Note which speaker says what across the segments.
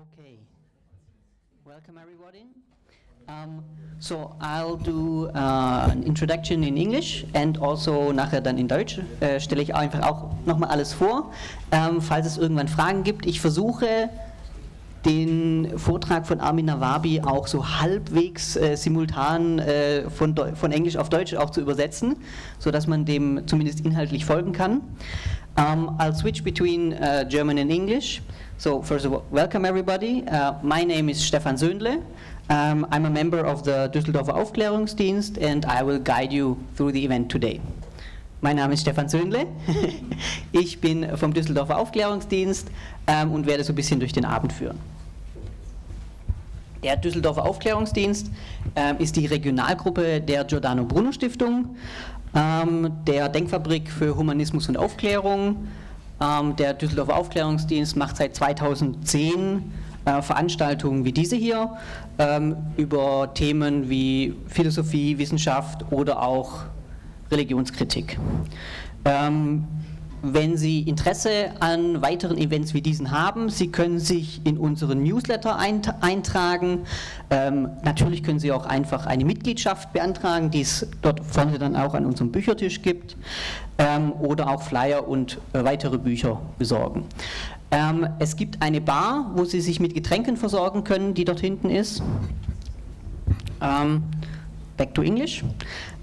Speaker 1: Okay. Welcome everybody. Um, so I'll do uh, an introduction in English and also nachher dann in Deutsch. Äh, Stelle ich einfach auch nochmal alles vor. Ähm, falls es irgendwann Fragen gibt, ich versuche den Vortrag von Armin Nawabi auch so halbwegs äh, simultan äh, von, von Englisch auf Deutsch auch zu übersetzen, sodass man dem zumindest inhaltlich folgen kann. Um, I'll switch between uh, German and English. So first of all, welcome everybody. Uh, my name is Stefan Söndle. Um, I'm a member of the Düsseldorfer Aufklärungsdienst and I will guide you through the event today. Mein Name ist Stefan Söndle. ich bin vom Düsseldorfer Aufklärungsdienst ähm, und werde so ein bisschen durch den Abend führen. Der Düsseldorfer Aufklärungsdienst ähm, ist die Regionalgruppe der Giordano Bruno Stiftung, ähm, der Denkfabrik für Humanismus und Aufklärung. Ähm, der Düsseldorfer Aufklärungsdienst macht seit 2010 äh, Veranstaltungen wie diese hier ähm, über Themen wie Philosophie, Wissenschaft oder auch Religionskritik. Wenn Sie Interesse an weiteren Events wie diesen haben, Sie können sich in unseren Newsletter eintragen. Ähm, natürlich können Sie auch einfach eine Mitgliedschaft beantragen, die es dort vorne dann auch an unserem Büchertisch gibt, ähm, oder auch Flyer und äh, weitere Bücher besorgen. Ähm, es gibt eine Bar, wo Sie sich mit Getränken versorgen können, die dort hinten ist. Ähm, back to English.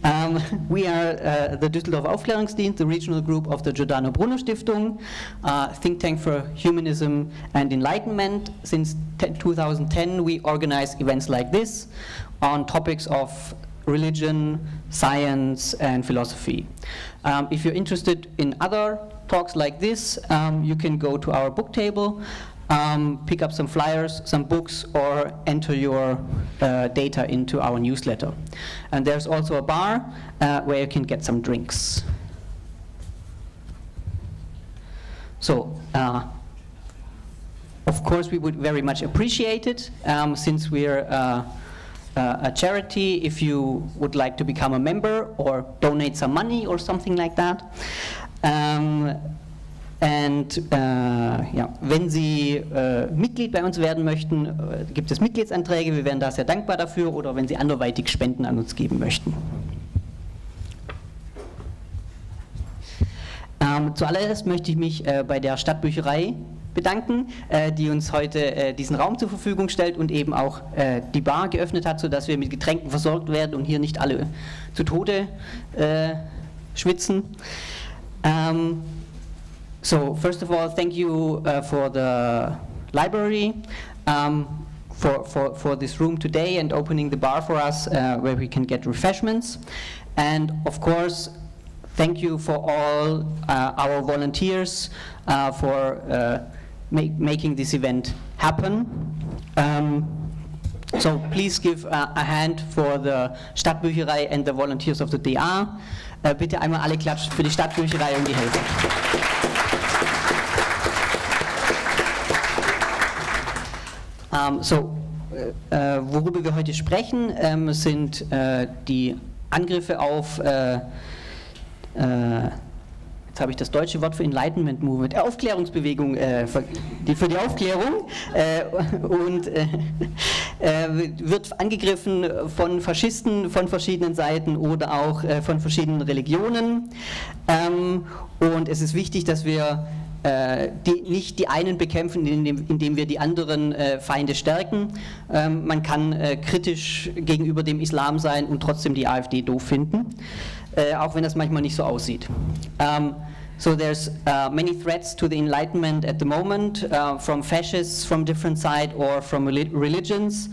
Speaker 1: Um, we are uh, the Düsseldorf Aufklärungsdienst, the regional group of the Giordano Bruno Stiftung, uh, think tank for humanism and enlightenment. Since 2010, we organize events like this on topics of religion, science, and philosophy. Um, if you're interested in other talks like this, um, you can go to our book table um, pick up some flyers, some books, or enter your uh, data into our newsletter. And there's also a bar uh, where you can get some drinks. So, uh, of course, we would very much appreciate it um, since we're uh, uh, a charity. If you would like to become a member or donate some money or something like that. Um, Und äh, ja, wenn Sie äh, Mitglied bei uns werden möchten, äh, gibt es Mitgliedsanträge. Wir wären da sehr dankbar dafür oder wenn Sie anderweitig Spenden an uns geben möchten. Ähm, zuallererst möchte ich mich äh, bei der Stadtbücherei bedanken, äh, die uns heute äh, diesen Raum zur Verfügung stellt und eben auch die Bar geöffnet hat, sodass wir mit Getränken versorgt werden und hier nicht alle zu Tode schwitzen. Ähm, So first of all, thank you uh, for the library, um, for, for, for this room today and opening the bar for us uh, where we can get refreshments. And of course, thank you for all uh, our volunteers uh, for uh, make, making this event happen. Um, so please give a hand for the Stadtbücherei and the volunteers of the DR. Äh, bitte einmal alle klatschen für die Stadtbücherei und die Helfer. Um, so, äh, worüber wir heute sprechen, ähm, sind äh, die Angriffe auf äh, äh, jetzt habe ich das deutsche Wort für Enlightenment Movement, äh, Aufklärungsbewegung, äh, für, die, für die Aufklärung äh, und äh, äh, wird angegriffen von Faschisten von verschiedenen Seiten oder auch äh, von verschiedenen Religionen. Ähm, und es ist wichtig, dass wir äh, die, nicht die einen bekämpfen, indem, indem wir die anderen äh, Feinde stärken. Ähm, man kann äh, kritisch gegenüber dem Islam sein und trotzdem die AfD doof finden, äh, auch wenn das manchmal nicht so aussieht. Ähm, so there's uh, many threats to the Enlightenment at the moment, uh, from fascists from different side or from religions,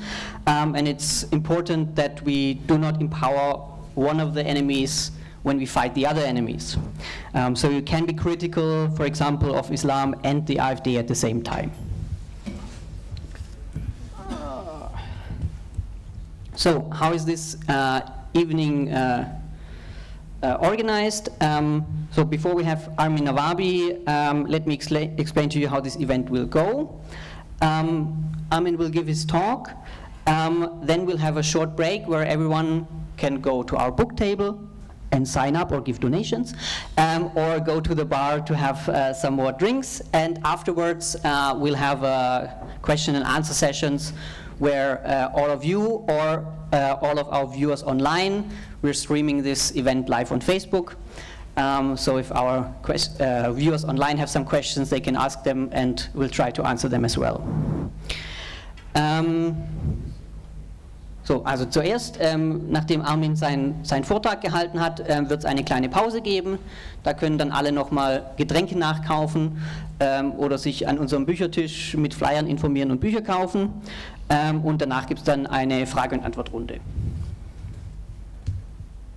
Speaker 1: um, and it's important that we do not empower one of the enemies when we fight the other enemies. Um, so you can be critical, for example, of Islam and the AfD at the same time. So how is this uh, evening uh, uh, organized? Um, so before we have Armin Navabi, um, let me explain to you how this event will go. Um, Armin will give his talk. Um, then we'll have a short break where everyone can go to our book table and sign up or give donations, um, or go to the bar to have uh, some more drinks. And afterwards, uh, we'll have a question and answer sessions where uh, all of you or uh, all of our viewers online, we're streaming this event live on Facebook. Um, so if our uh, viewers online have some questions, they can ask them and we'll try to answer them as well. Um, so, also zuerst, ähm, nachdem Armin seinen sein Vortrag gehalten hat, ähm, wird es eine kleine Pause geben. Da können dann alle nochmal Getränke nachkaufen ähm, oder sich an unserem Büchertisch mit Flyern informieren und Bücher kaufen. Ähm, und danach gibt es dann eine Frage- und Antwortrunde.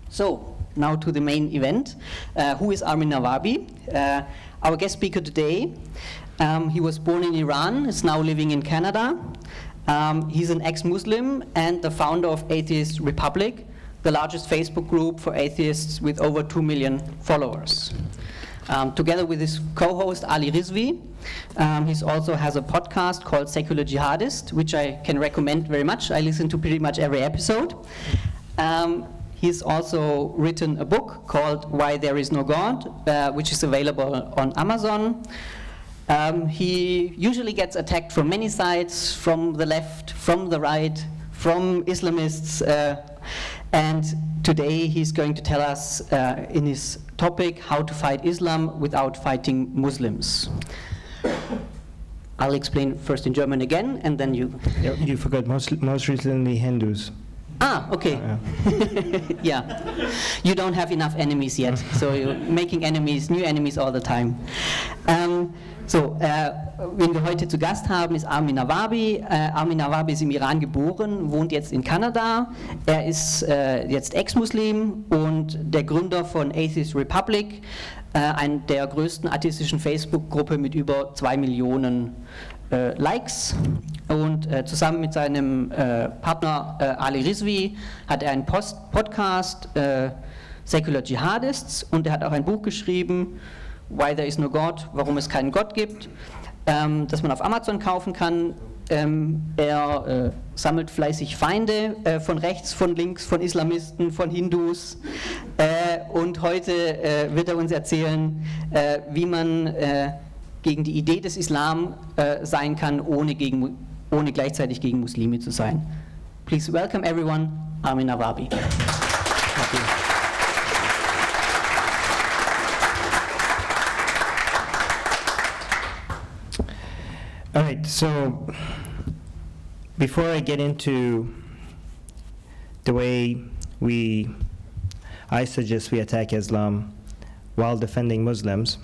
Speaker 1: So, now to the main event. Uh, who is Armin Nawabi? Uh, our guest speaker today. Um, he was born in Iran, is now living in Canada. Um, he's an ex-Muslim and the founder of Atheist Republic, the largest Facebook group for atheists with over 2 million followers. Um, together with his co-host Ali Rizvi, um, he also has a podcast called Secular Jihadist, which I can recommend very much. I listen to pretty much every episode. Um, he's also written a book called Why There Is No God, uh, which is available on Amazon. Um, he usually gets attacked from many sides, from the left, from the right, from Islamists, uh, and today he's going to tell us uh, in his topic how to fight Islam without fighting Muslims. I'll explain first in German again, and then you.
Speaker 2: You forgot most, most recently Hindus.
Speaker 1: Ah, okay. yeah. yeah. You don't have enough enemies yet, so you're making enemies, new enemies all the time. Um, So, äh, wen wir heute zu Gast haben, ist Armin Nawabi. Äh, Armin Nawabi ist im Iran geboren, wohnt jetzt in Kanada. Er ist äh, jetzt Ex-Muslim und der Gründer von Atheist Republic, äh, einer der größten atheistischen Facebook-Gruppe mit über zwei Millionen Likes. Und äh, zusammen mit seinem Partner Ali Rizvi hat er einen Post Podcast, Secular Jihadists, und er hat auch ein Buch geschrieben, Why There Is No God, warum es keinen Gott gibt, ähm, das man auf Amazon kaufen kann. Ähm, er äh, sammelt fleißig Feinde äh, von rechts, von links, von Islamisten, von Hindus. Äh, und heute äh, wird er uns erzählen, äh, wie man äh, gegen die Idee des Islam äh, sein kann, ohne, gegen, ohne gleichzeitig gegen Muslime zu sein. Please welcome everyone, Armin Navabi.
Speaker 2: All right, so before I get into the way we, I suggest we attack Islam while defending Muslims,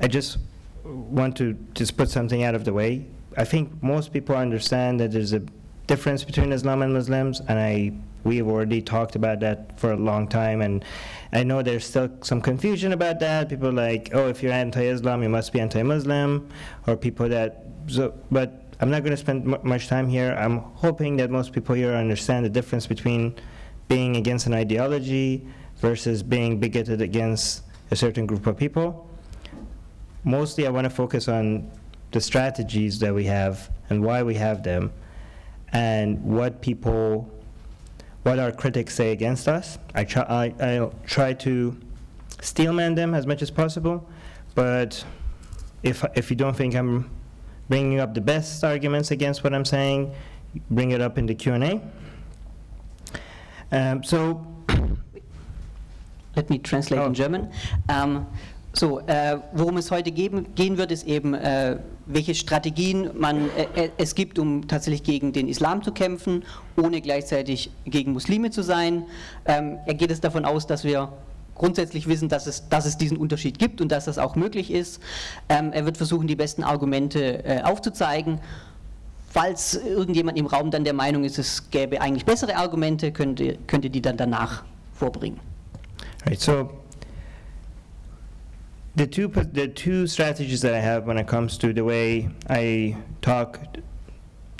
Speaker 2: I just want to just put something out of the way. I think most people understand that there's a difference between Islam and Muslims, and I we have already talked about that for a long time, and I know there's still some confusion about that. People like, oh, if you're anti-Islam, you must be anti-Muslim, or people that. So, but I'm not going to spend much time here. I'm hoping that most people here understand the difference between being against an ideology versus being bigoted against a certain group of people. Mostly, I want to focus on the strategies that we have and why we have them, and what people what our critics say against us. I try, I, I'll try to steelman them as much as possible, but if, if you don't think I'm bringing up the best arguments against what I'm saying, bring it up in the Q&A. Um, so,
Speaker 1: let me translate oh. in German. Um, So, äh, worum es heute geben, gehen wird, ist eben, äh, welche Strategien man, äh, äh, es gibt, um tatsächlich gegen den Islam zu kämpfen, ohne gleichzeitig gegen Muslime zu sein. Ähm, er geht es davon aus, dass wir grundsätzlich wissen, dass es, dass es diesen Unterschied gibt und dass das auch möglich ist. Ähm, er wird versuchen, die besten Argumente äh, aufzuzeigen. Falls irgendjemand im Raum dann der Meinung ist, es gäbe eigentlich bessere Argumente, könnte, könnte die dann danach vorbringen.
Speaker 2: Right, so the two the two strategies that I have when it comes to the way I talk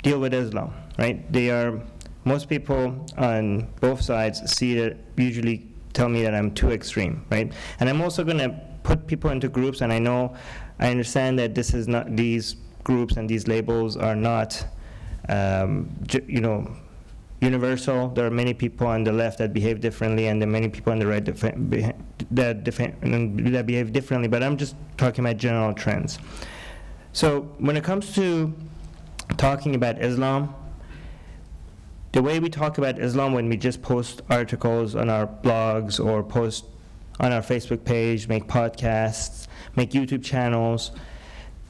Speaker 2: deal with Islam, right? They are most people on both sides see it usually tell me that I'm too extreme, right? And I'm also going to put people into groups, and I know I understand that this is not these groups and these labels are not, um, you know, universal. There are many people on the left that behave differently, and there are many people on the right beha- that, that behave differently. But I'm just talking about general trends. So when it comes to talking about Islam, the way we talk about Islam when we just post articles on our blogs or post on our Facebook page, make podcasts, make YouTube channels,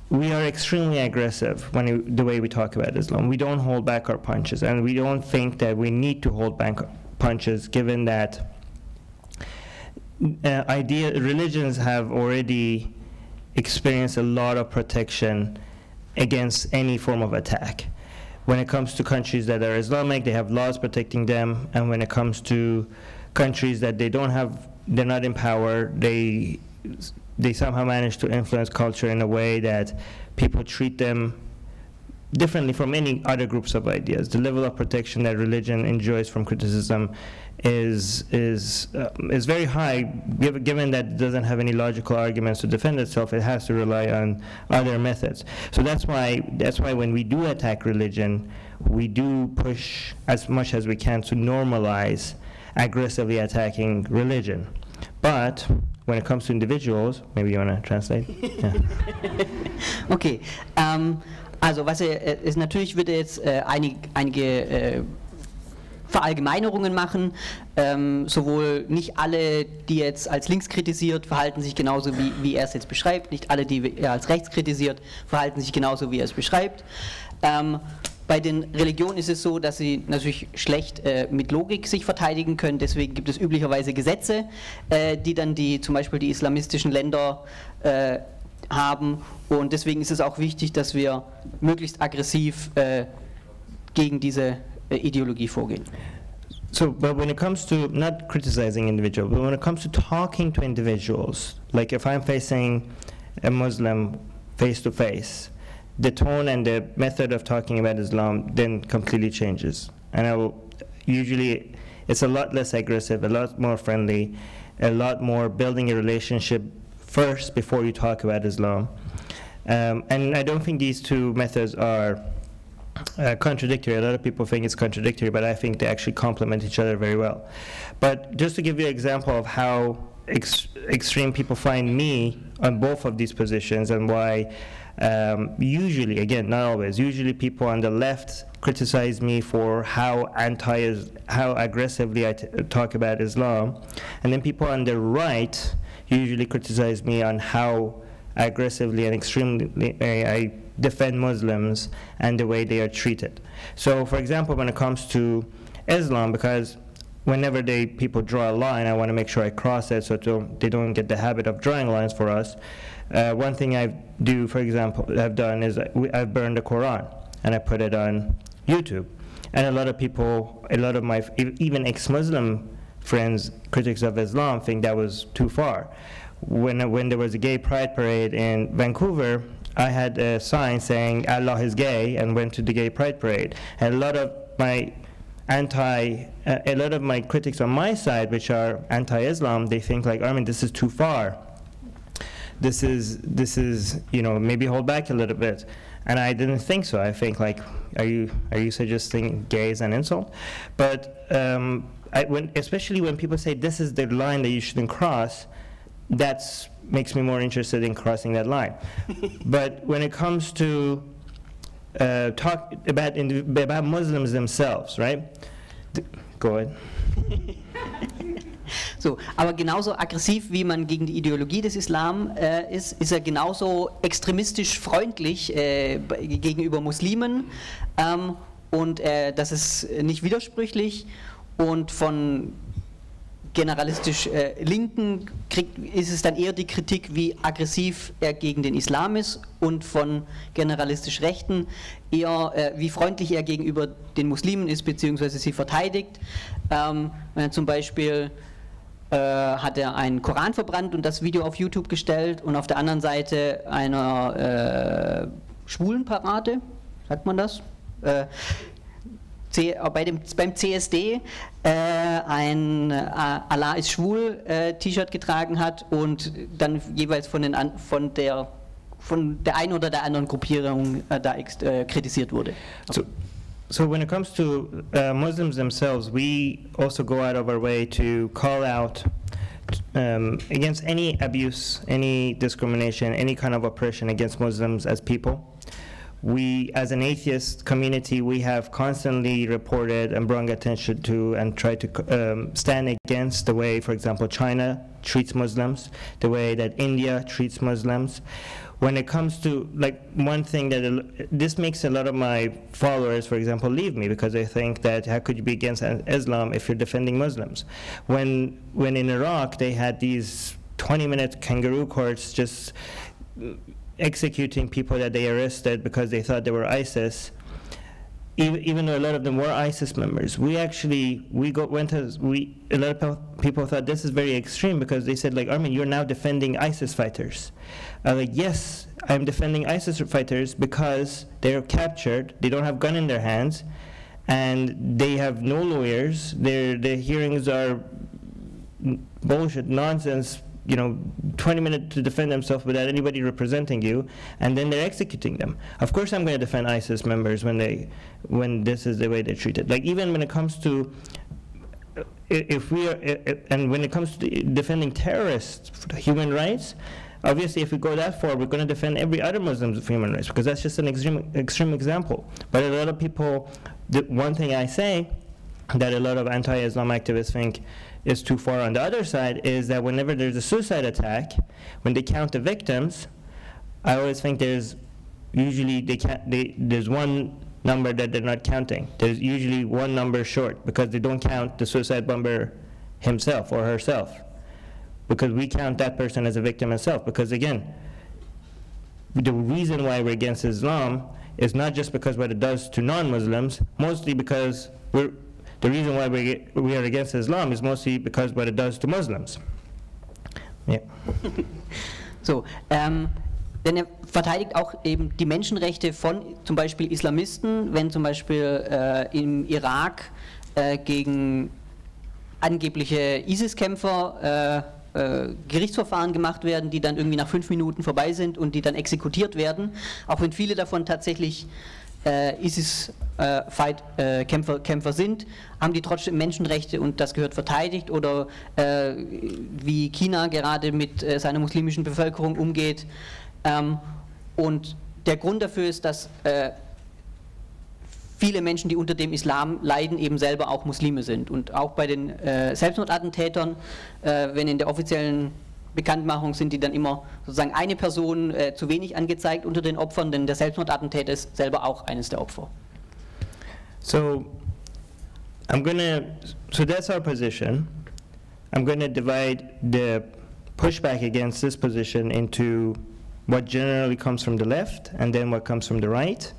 Speaker 2: we are extremely aggressive when the way we talk about Islam. We don't hold back our punches, and we don't think that we need to hold back punches, given that uh, idea religions have already experienced a lot of protection against any form of attack. When it comes to countries that are Islamic, they have laws protecting them, and when it comes to countries that they don't have, they're not in power, they they somehow manage to influence culture in a way that people treat them differently from any other groups of ideas. The level of protection that religion enjoys from criticism is is uh, is very high. Given that it doesn't have any logical arguments to defend itself, it has to rely on other methods. So that's why that's why when we do attack religion, we do push as much as we can to normalize aggressively attacking religion. But when it comes to individuals, maybe you want to translate? Yeah.
Speaker 1: okay. Ähm, also was er, ist natürlich wird er jetzt äh, einig, einige äh, Verallgemeinerungen machen. Ähm, sowohl nicht alle, die jetzt als links kritisiert, verhalten sich genauso, wie, wie er es jetzt beschreibt. Nicht alle, die er als rechts kritisiert, verhalten sich genauso, wie er es beschreibt. Ähm, bei den Religionen ist es so, dass sie natürlich schlecht äh, mit Logik sich verteidigen können. Deswegen gibt es üblicherweise Gesetze, äh, die dann die zum Beispiel die islamistischen Länder äh, haben. Und deswegen ist es auch wichtig, dass wir möglichst aggressiv äh, gegen diese äh, Ideologie vorgehen.
Speaker 2: So, but when it comes to not criticizing individuals, but when it comes to talking to individuals, like if I'm facing a Muslim face to face, the tone and the method of talking about Islam then completely changes. And I will usually, it's a lot less aggressive, a lot more friendly, a lot more building a relationship first before you talk about Islam. Um, and I don't think these two methods are uh, contradictory. A lot of people think it's contradictory, but I think they actually complement each other very well. But just to give you an example of how ex extreme people find me on both of these positions and why um, usually, again, not always, usually people on the left criticize me for how anti, how aggressively I talk about Islam, and then people on the right usually criticize me on how aggressively and extremely I defend Muslims and the way they are treated. So, for example, when it comes to Islam, because whenever they people draw a line, I want to make sure I cross it so they don't get the habit of drawing lines for us. Uh, one thing I do, for example, I've done is I've burned the Quran and I put it on YouTube. And a lot of people, a lot of my even ex-Muslim friends, critics of Islam, think that was too far. When when there was a gay pride parade in Vancouver, I had a sign saying Allah is gay and went to the gay pride parade. And a lot of my anti, uh, a lot of my critics on my side, which are anti-Islam, they think like, I mean, this is too far this is this is you know maybe hold back a little bit and i didn't think so i think like are you are you suggesting gay is an insult but um, I, when, especially when people say this is the line that you shouldn't cross that makes me more interested in crossing that line but when it comes to uh, talk about about muslims themselves right go ahead
Speaker 1: So, aber genauso aggressiv, wie man gegen die Ideologie des Islam äh, ist, ist er genauso extremistisch freundlich äh, gegenüber Muslimen. Ähm, und äh, das ist nicht widersprüchlich. Und von generalistisch äh, Linken kriegt, ist es dann eher die Kritik, wie aggressiv er gegen den Islam ist und von generalistisch Rechten eher, äh, wie freundlich er gegenüber den Muslimen ist, beziehungsweise sie verteidigt. Ähm, zum Beispiel äh, hat er einen Koran verbrannt und das Video auf YouTube gestellt und auf der anderen Seite einer äh, Schwulenparade, sagt man das? Äh, C, äh, bei dem, beim CSD äh, ein äh, Allah ist schwul äh, T-Shirt getragen hat und dann jeweils von, den, von, der, von der einen oder der anderen Gruppierung äh, da kritisiert wurde.
Speaker 2: So, so when it comes to uh, Muslims themselves, we also go out of our way to call out um, against any abuse, any discrimination, any kind of oppression against Muslims as people. We, as an atheist community, we have constantly reported and brought attention to and tried to um, stand against the way, for example, China treats Muslims, the way that India treats Muslims. When it comes to like one thing that this makes a lot of my followers for example leave me because they think that how could you be against islam if you're defending muslims? When when in iraq they had these 20 minute kangaroo courts just executing people that they arrested because they thought they were isis even, even though a lot of them were ISIS members, we actually we got went as we a lot of people thought this is very extreme because they said like Armin, you're now defending ISIS fighters. Uh, like yes, I'm defending ISIS fighters because they're captured, they don't have gun in their hands, and they have no lawyers. Their their hearings are bullshit, nonsense you know, 20 minutes to defend themselves without anybody representing you, and then they're executing them. Of course, I'm going to defend ISIS members when they, when this is the way they're treated. Like even when it comes to, if we are, and when it comes to defending terrorists, human rights, obviously if we go that far, we're going to defend every other Muslim's human rights because that's just an extreme, extreme example. But a lot of people, the one thing I say that a lot of anti-Islam activists think is too far on the other side is that whenever there's a suicide attack, when they count the victims, I always think there's usually they can't, they, there's one number that they're not counting. There's usually one number short because they don't count the suicide bomber himself or herself. Because we count that person as a victim itself. Because again, the reason why we're against Islam is not just because what it does to non-Muslims, mostly because we're the reason why we, we are against Islam is mostly because what it does to Muslims.
Speaker 1: Yeah. so, ähm, denn er verteidigt auch eben die Menschenrechte von zum Beispiel Islamisten, wenn zum Beispiel äh, im Irak äh, gegen angebliche ISIS-Kämpfer äh, äh, Gerichtsverfahren gemacht werden, die dann irgendwie nach fünf Minuten vorbei sind und die dann exekutiert werden, auch wenn viele davon tatsächlich äh, ISIS-Kämpfer äh, äh, Kämpfer sind, haben die trotzdem Menschenrechte und das gehört verteidigt oder äh, wie China gerade mit äh, seiner muslimischen Bevölkerung umgeht. Ähm, und der Grund dafür ist, dass äh, viele Menschen, die unter dem Islam leiden, eben selber auch Muslime sind. Und auch bei den Selbstmordattentätern, wenn in der offiziellen Bekanntmachung sind die dann immer sozusagen eine Person äh, zu wenig angezeigt unter den Opfern, denn der Selbstmordattentäter ist selber auch eines der Opfer.
Speaker 2: So, I'm gonna, so that's our position. I'm to divide the pushback against this position into what generally comes from the left and then what comes from the right,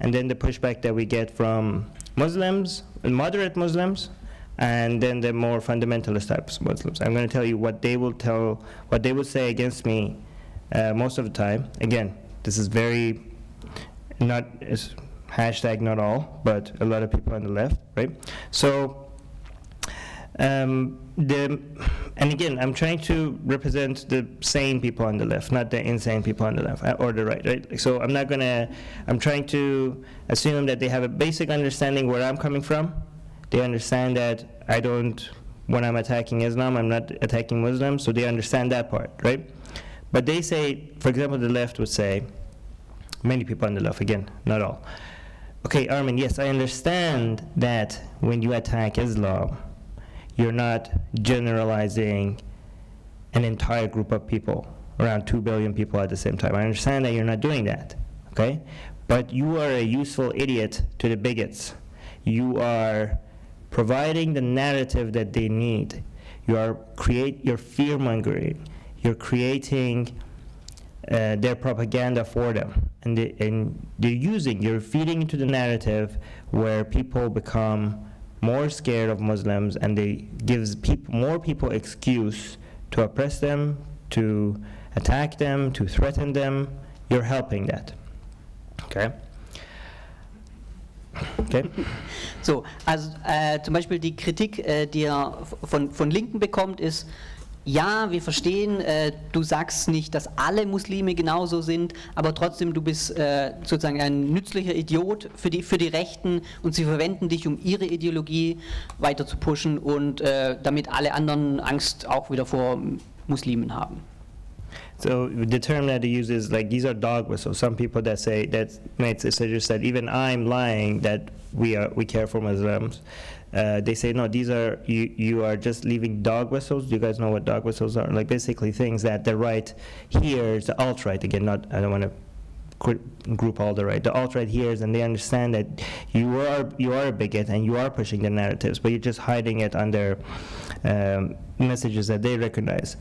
Speaker 2: and then the pushback that we get from Muslims, moderate Muslims, and then the more fundamentalist types of Muslims. I'm going to tell you what they will tell, what they will say against me uh, most of the time. Again, this is very not hashtag not all, but a lot of people on the left, right? So. Um, the, and again, I'm trying to represent the sane people on the left, not the insane people on the left uh, or the right, right? So I'm not gonna, I'm trying to assume that they have a basic understanding where I'm coming from, they understand that I don't, when I'm attacking Islam, I'm not attacking Muslims, so they understand that part, right? But they say, for example, the left would say, many people on the left, again, not all. Okay, Armin, yes, I understand that when you attack Islam, you're not generalizing an entire group of people, around 2 billion people at the same time. I understand that you're not doing that, okay? But you are a useful idiot to the bigots. You are providing the narrative that they need. You are create, you're fear mongering. You're creating uh, their propaganda for them, and, they, and they're using. You're feeding into the narrative where people become more scared of Muslims, and they gives people more people excuse to oppress them, to attack them, to threaten them. You're helping that. Okay.
Speaker 1: Okay. So, also äh, zum Beispiel die Kritik, äh, die er von, von Linken bekommt, ist, ja, wir verstehen, äh, du sagst nicht, dass alle Muslime genauso sind, aber trotzdem, du bist äh, sozusagen ein nützlicher Idiot für die, für die Rechten und sie verwenden dich, um ihre Ideologie weiter zu pushen und äh, damit alle anderen Angst auch wieder vor Muslimen haben.
Speaker 2: So the term that he uses, is like these are dog whistles. Some people that say that it suggest that even I'm lying that we are we care for Muslims. Uh, they say no, these are you you are just leaving dog whistles. Do you guys know what dog whistles are? Like basically things that the right hears, the alt right again. Not I don't want to group all the right. The alt right hears and they understand that you are you are a bigot and you are pushing the narratives, but you're just hiding it under um, messages that they recognize.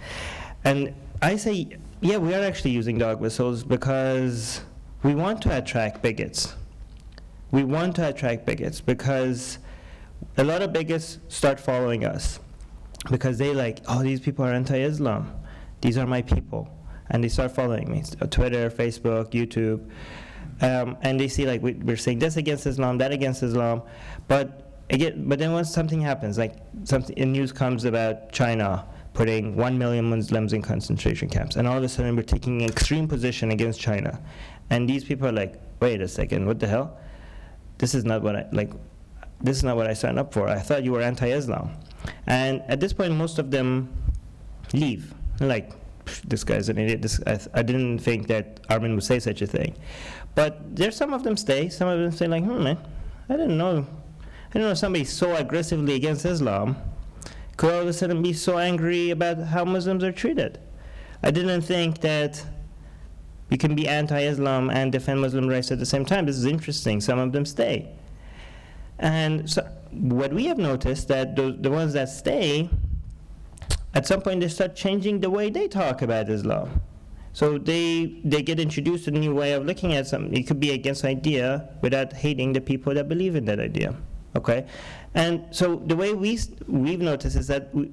Speaker 2: And I say yeah, we are actually using dog whistles because we want to attract bigots. We want to attract bigots because a lot of bigots start following us because they like, oh, these people are anti-Islam. These are my people. And they start following me, Twitter, Facebook, YouTube. Um, and they see like we, are saying this against Islam, that against Islam. But again, but then once something happens, like something, news comes about China, putting 1 million Muslims in concentration camps. And all of a sudden, we're taking an extreme position against China. And these people are like, wait a second, what the hell? This is not what I, like, this is not what I signed up for. I thought you were anti-Islam. And at this point, most of them leave. like, this guy's an idiot. This, I, I, didn't think that Armin would say such a thing. But there's some of them stay. Some of them say like, hmm, man, I didn't know. I didn't know somebody so aggressively against Islam could all of a sudden be so angry about how Muslims are treated. I didn't think that you can be anti-Islam and defend Muslim rights at the same time. This is interesting. Some of them stay. And so what we have noticed that the, the ones that stay, at some point they start changing the way they talk about Islam. So they they get introduced to a new way of looking at something. It could be against idea without hating the people that believe in that idea. Okay, and so the way we we've noticed is that we,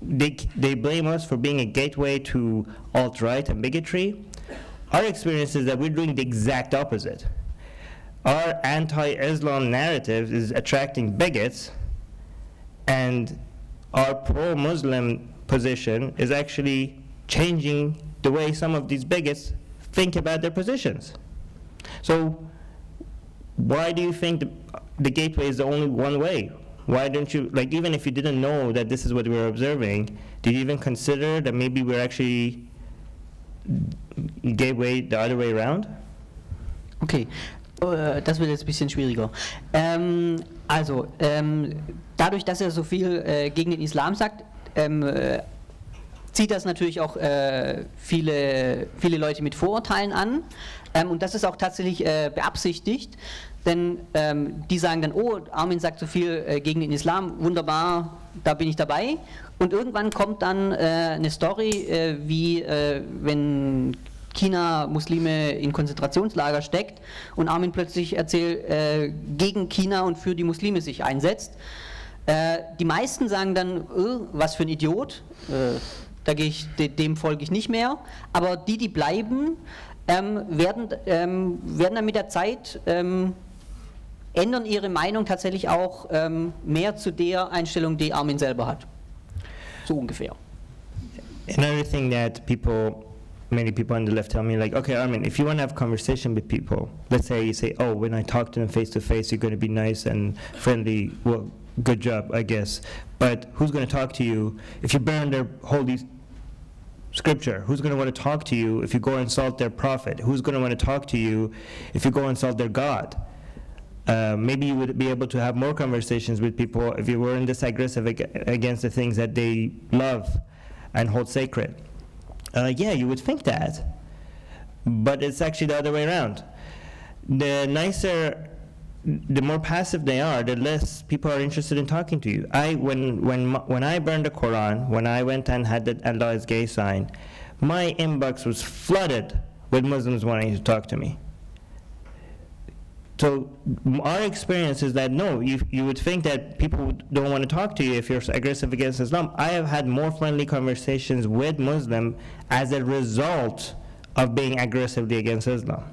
Speaker 2: they they blame us for being a gateway to alt right and bigotry. Our experience is that we're doing the exact opposite. Our anti-Islam narrative is attracting bigots, and our pro-Muslim position is actually changing the way some of these bigots think about their positions. So why do you think the, the gateway is the only one way? Why don't you, like even if you didn't know that this is what we were observing, did you even consider that maybe we're actually gateway the other way around?
Speaker 1: Okay, uh, das wird jetzt ein bisschen schwieriger. Ähm, also, ähm, dadurch, dass er so viel äh, gegen den Islam sagt, ähm, äh, zieht das natürlich auch äh, viele, viele Leute mit Vorurteilen an. Ähm, und das ist auch tatsächlich äh, beabsichtigt. Denn ähm, die sagen dann, oh, Armin sagt so viel äh, gegen den Islam, wunderbar, da bin ich dabei. Und irgendwann kommt dann äh, eine Story, äh, wie äh, wenn China Muslime in Konzentrationslager steckt und Armin plötzlich erzählt, äh, gegen China und für die Muslime sich einsetzt. Äh, die meisten sagen dann, was für ein Idiot, da ich, dem folge ich nicht mehr. Aber die, die bleiben, ähm, werden, ähm, werden dann mit der Zeit ähm, ändern ihre Meinung tatsächlich auch ähm, mehr zu der Einstellung, die Armin selber hat. So ungefähr.
Speaker 2: Another thing that people, many people on the left tell me, like, okay, Armin, if you want to have conversation with people, let's say you say, oh, when I talk to them face to face, you're going to be nice and friendly. Well, good job, I guess. But who's going to talk to you if you burn their holy scripture? Who's going to want to talk to you if you go insult their prophet? Who's going to want to talk to you if you go insult their God? Uh, maybe you would be able to have more conversations with people if you weren't this aggressive ag against the things that they love and hold sacred. Uh, yeah, you would think that. But it's actually the other way around. The nicer, the more passive they are, the less people are interested in talking to you. I, when, when, when I burned the Quran, when I went and had the Allah is gay sign, my inbox was flooded with Muslims wanting to talk to me. So our experience is that no, you, you would think that people don't want to talk to you if you're aggressive against Islam. I have had more friendly conversations with Muslim as a result of being aggressively against Islam.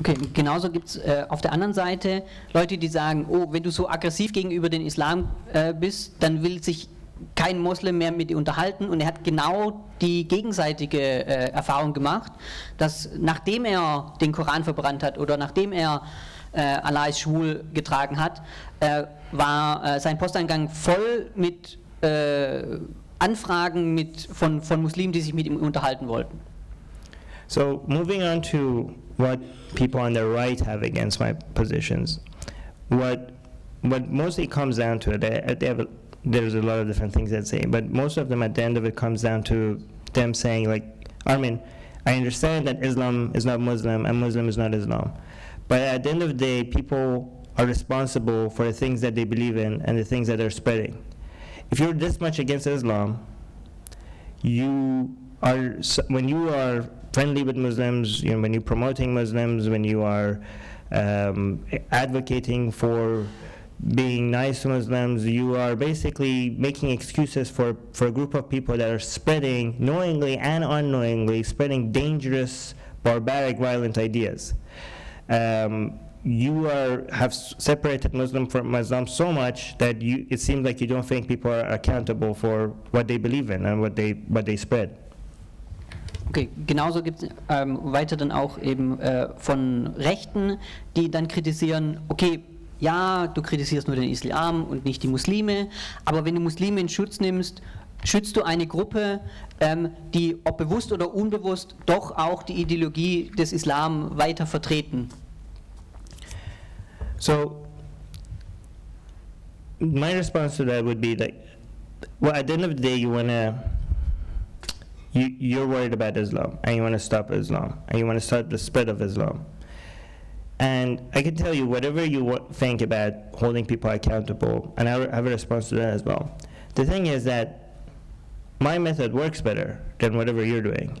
Speaker 1: Okay, genauso gibt es äh, auf der anderen Seite Leute, die sagen, oh, wenn du so aggressiv gegenüber dem Islam äh, bist, dann will sich kein Moslem mehr mit ihr unterhalten und er hat genau die gegenseitige äh, Erfahrung gemacht, dass nachdem er den Koran verbrannt hat oder nachdem er äh, Allah ist schwul getragen hat, äh, war äh, sein Posteingang voll mit äh, Anfragen mit, von, von Muslimen, die sich mit ihm unterhalten wollten.
Speaker 2: So moving on to what people on the right have against my positions, what what mostly comes down to they, they have there's a lot of different things that say, but most of them at the end of it comes down to them saying like, Armin, I understand that Islam is not Muslim and Muslim is not Islam, but at the end of the day, people are responsible for the things that they believe in and the things that they're spreading. If you're this much against Islam, you are when you are friendly with Muslims, you know, when you're promoting Muslims, when you are um, advocating for being nice to Muslims, you are basically making excuses for, for a group of people that are spreading, knowingly and unknowingly, spreading dangerous, barbaric, violent ideas. Um, you are have separated Muslim from Islam so much that you, it seems like you don't think people are accountable for what they believe in and what they, what they spread.
Speaker 1: Okay, genauso gibt es ähm, weiter dann auch eben äh, von Rechten, die dann kritisieren, okay, ja, du kritisierst nur den Islam und nicht die Muslime, aber wenn du Muslime in Schutz nimmst, schützt du eine Gruppe, ähm, die ob bewusst oder unbewusst doch auch die Ideologie des Islam weiter vertreten.
Speaker 2: So, my response to that would be like, well, at the end of the day, you want to, you, you're worried about Islam, and you want to stop Islam, and you want to stop the spread of Islam. And I can tell you, whatever you think about holding people accountable, and I have a response to that as well. The thing is that my method works better than whatever you're doing.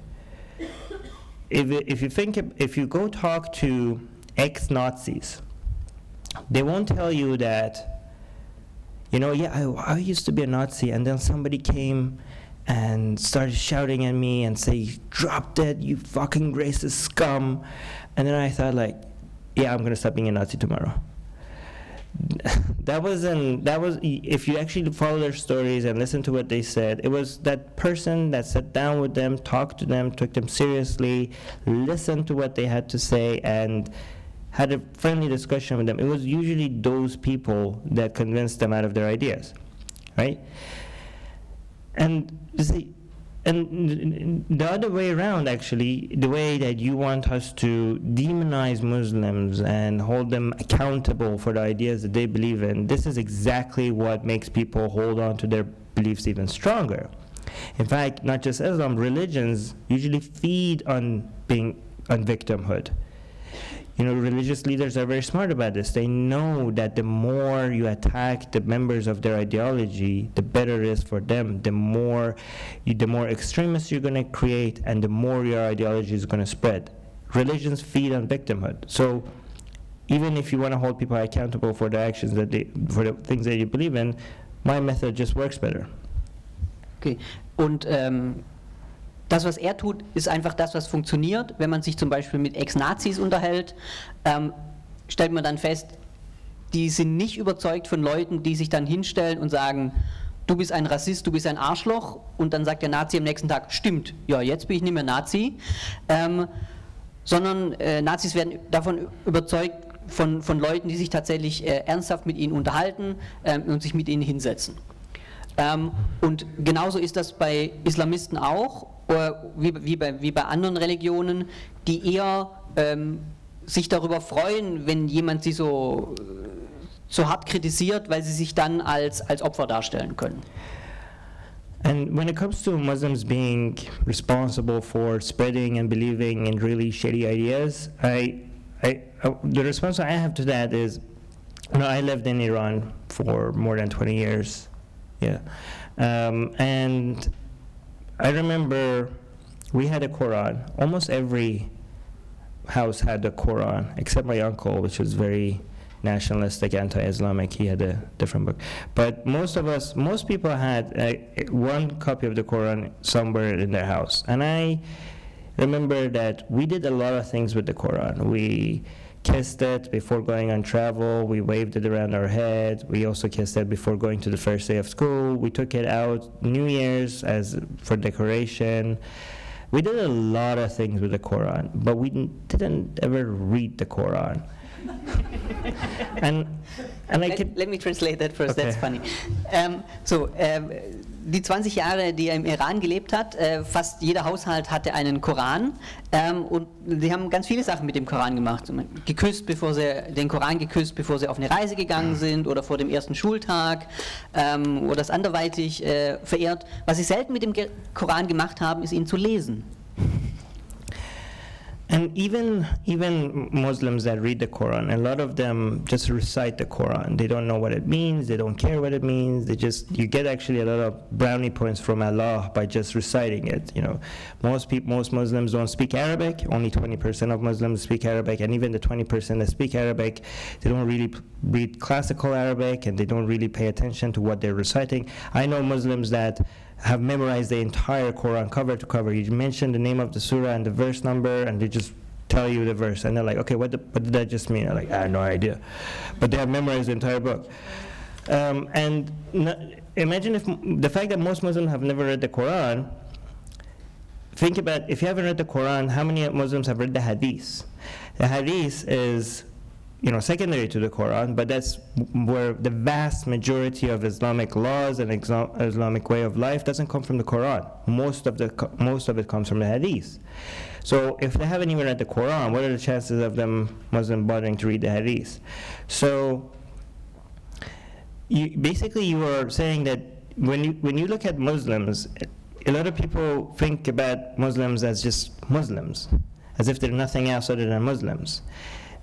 Speaker 2: If, if you think, if you go talk to ex-Nazis, they won't tell you that, you know, yeah, I, I used to be a Nazi, and then somebody came and started shouting at me and say, drop dead, you fucking racist scum. And then I thought like, yeah, I'm going to stop being a Nazi tomorrow. that wasn't that was if you actually follow their stories and listen to what they said it was that person that sat down with them talked to them took them seriously listened to what they had to say and had a friendly discussion with them it was usually those people that convinced them out of their ideas right and you see and the other way around, actually, the way that you want us to demonize Muslims and hold them accountable for the ideas that they believe in, this is exactly what makes people hold on to their beliefs even stronger. In fact, not just Islam, religions usually feed on being on victimhood you know, religious leaders are very smart about this. They know that the more you attack the members of their ideology, the better it is for them. The more, you, the more extremists you're going to create, and the more your ideology is going to spread. Religions feed on victimhood. So, even if you want to hold people accountable for the actions that they, for the things that you believe in, my method just works better.
Speaker 1: Okay. Und ähm, Das, was er tut, ist einfach das, was funktioniert. Wenn man sich zum Beispiel mit Ex-Nazis unterhält, ähm, stellt man dann fest, die sind nicht überzeugt von Leuten, die sich dann hinstellen und sagen, du bist ein Rassist, du bist ein Arschloch und dann sagt der Nazi am nächsten Tag, stimmt, ja, jetzt bin ich nicht mehr Nazi, ähm, sondern äh, Nazis werden davon überzeugt von, von Leuten, die sich tatsächlich äh, ernsthaft mit ihnen unterhalten äh, und sich mit ihnen hinsetzen. Ähm, und genauso ist das bei Islamisten auch wie, wie, bei, wie bei anderen Religionen, die eher ähm, sich darüber freuen, wenn jemand sie so, so hart kritisiert, weil sie sich dann als, als Opfer darstellen können.
Speaker 2: And when it comes to Muslims being responsible for spreading and believing in really shitty ideas, I, I, uh, the response I have to that is, know, I lived in Iran for more than 20 years, yeah, um, and I remember we had a Quran. Almost every house had a Quran, except my uncle, which was very nationalistic, anti-Islamic. He had a different book. But most of us, most people had uh, one copy of the Quran somewhere in their house. And I remember that we did a lot of things with the Quran. We kissed it before going on travel. We waved it around our head. We also kissed it before going to the first day of school. We took it out New Year's as for decoration. We did a lot of things with the Quran, but we didn't ever read the Quran.
Speaker 1: and and I let, let me translate that first. Okay. That's funny. Um, so, um, die 20 Jahre, die er im Iran gelebt hat, äh, fast jeder Haushalt hatte einen Koran ähm, und sie haben ganz viele Sachen mit dem Koran gemacht. Geküsst, bevor sie den Koran geküsst, bevor sie auf eine Reise gegangen sind oder vor dem ersten Schultag ähm, oder das anderweitig äh, verehrt. Was sie selten mit dem Koran gemacht haben, ist ihn zu lesen.
Speaker 2: And even even Muslims that read the Quran, a lot of them just recite the Quran. They don't know what it means. They don't care what it means. They just you get actually a lot of brownie points from Allah by just reciting it. You know, most people, most Muslims don't speak Arabic. Only 20% of Muslims speak Arabic, and even the 20% that speak Arabic, they don't really read classical Arabic, and they don't really pay attention to what they're reciting. I know Muslims that have memorized the entire Quran cover to cover. You mention the name of the surah and the verse number, and they just tell you the verse, and they're like, okay, what, the, what did that just mean? I'm like, I have no idea. But they have memorized the entire book. Um, and imagine if the fact that most Muslims have never read the Quran, think about if you haven't read the Quran, how many Muslims have read the Hadith? The Hadith is you know, secondary to the Quran, but that's where the vast majority of Islamic laws and Islamic way of life doesn't come from the Quran. Most of the most of it comes from the Hadith. So if they haven't even read the Quran, what are the chances of them Muslim bothering to read the Hadith? So you, basically, you are saying that when you when you look at Muslims, a lot of people think about Muslims as just Muslims, as if they're nothing else other than Muslims,